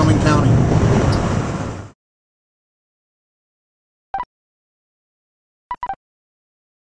Lycoming County.